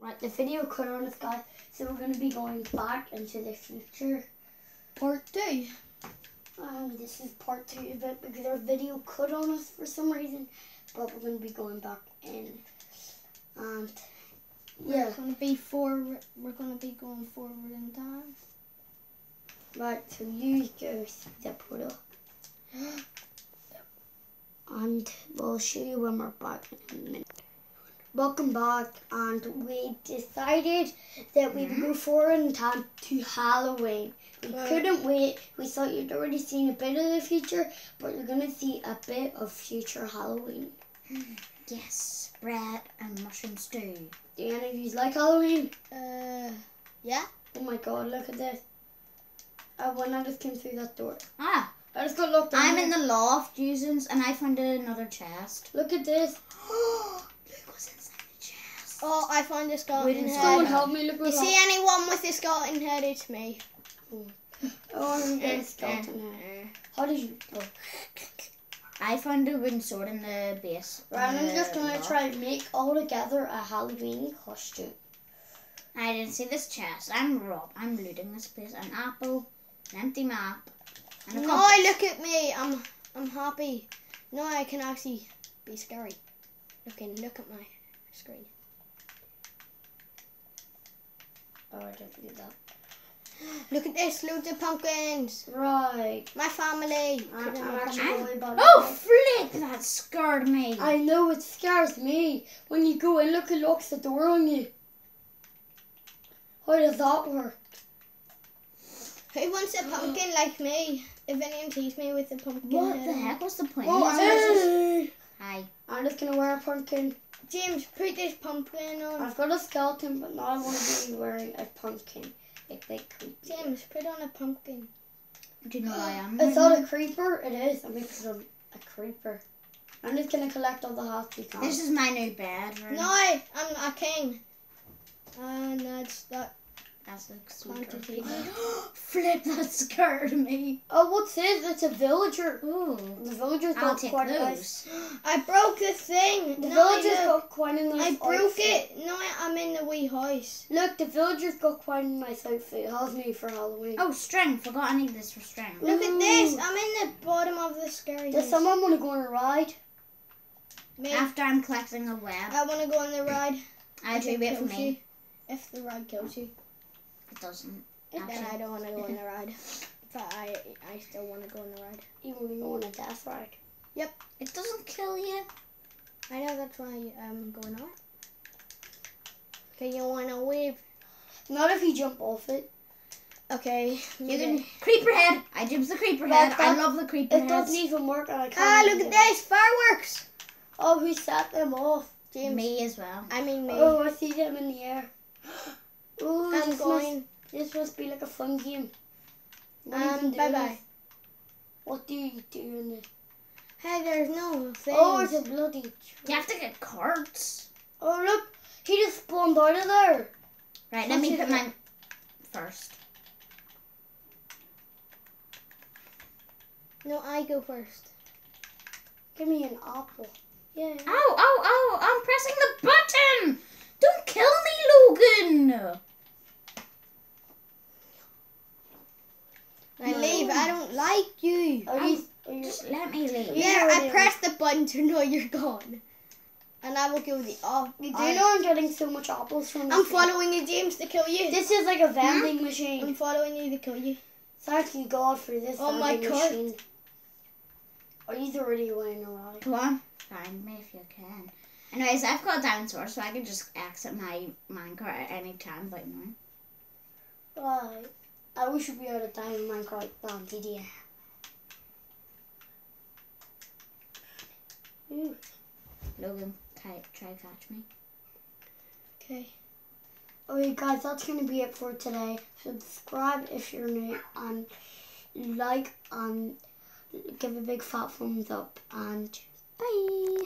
Right, the video cut on us, guys. So we're going to be going back into the future. Part two. Um, this is part two of it because our video cut on us for some reason. But we're going to be going back in. And yeah, We're gonna be forward. We're gonna be going forward in time. right. So you go through the portal. And we'll show you when we're back in a minute. Welcome back, and we decided that we would go forward in time to Halloween. We Right. couldn't wait. We thought you'd already seen a bit of the future, but you're gonna see a bit of future Halloween. Yes, bread and mushroom stew. Do any of you like Halloween? Uh, yeah. Oh my god, look at this. Uh, when I just came through that door. Ah, I just got locked in I'm here. in the loft using, and I found another chest. Look at this. Look what's inside the chest. Oh, I found a skeleton Wooden head. Someone help me, look You what see anyone with a skeleton head? It's me. Oh, I'm getting skeleton head. How did you oh. I found a wooden sword in the base. Right, I'm just gonna loft. try and make all together a Halloween costume. I didn't see this chest. I'm rob. I'm looting this place. An apple, an empty map, and a No, compass. look at me. I'm I'm happy. No, I can actually be scary. Looking, look at my screen. Oh, I didn't do that. Look at this, loads of pumpkins. Right. My family. I'm, I'm actually worried oh, about Oh, flip! That scared me. I know it scares me. When you go and look, it locks the door on you. How does that work? Who wants a pumpkin like me? If anyone sees me with a pumpkin what the heck was the point? Oh, of this? hey. Hi. I'm just gonna wear a pumpkin. James, put this pumpkin on. I've got a skeleton, but now I want to be wearing a pumpkin. It's like creepy. James, put on a pumpkin. Do you know who I am? Is that a creeper? It is. I'm making some a creeper. I'm just gonna collect all the hearts we can. This is my new bedroom. No, I'm a king. And that's that. That's like One, two, Flip! That scared me. Oh, what's this? It's a villager. Ooh. The villager's I'll got quite a nice. I broke the thing. The no, villager's look. got quite a nice. I broke outfit. it. No, I'm in the wee house. Look, the villager's got quite a nice outfit. It has me for Halloween. Oh, string. Forgot I need this for string. Look at this. I'm in the bottom of the scary Does someone want to go on a ride? Me. After I'm collecting a web, I want to go on the ride. I do it wait for kills you. me. If the ride kills you, It doesn't. then I don't want to go on the ride. But I, I still want to go on the ride. You want to go on a death ride? Yep. It doesn't kill you. I know that's why I'm going on. Okay, you want to wave? Not if you jump off it. Okay. You can creeper head. I dibs the creeper Well, head. I love the creeper head. It heads. doesn't even work, and I can't. Ah, look at do it. this fireworks. Oh, who set them off? James. Me as well. I mean me. Oh, I see them in the air. Oh, I'm this going. Must, this must be like a fun game. What Um, bye bye. this? What do you do in this? Hey, there's no thing. Oh, it's a bloody. tree. You have to get cards. Oh, look, he just spawned out of there. Right, let me put it- mine first. No, I go first. Give me an apple. Yeah. Ow, ow, ow! I'm pressing the button! Don't kill me, Logan! I No. Leave. I don't like you. Are you? Are you Just let me leave. Yeah, Yeah, I press the button to know you're gone. And I will go the off. you do I- know I'm getting so much apples from this. I'm thing? following you, James, to kill you. This is like a hmm? vending machine. I'm following you to kill you. Thank you, God, for this Oh my God. machine. Are you already winning already? Come on, find me if you can. Anyways, I've got a dinosaur, so I can just exit my Minecart at any time without knowing. Right. I wish we had a time in Minecraft on TDM. Ooh. Logan, try, try catch me. Okay. Okay, guys, that's gonna be it for today. Subscribe if you're new, and like, and give a big fat thumbs up, and bye.